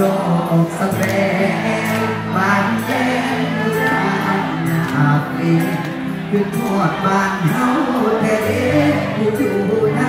ดอกสเปรย์บานแย้มร้านนาเปลี่ยนยุดทอดบานเฮาแต่เดกผู้อยู่น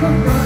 Come on.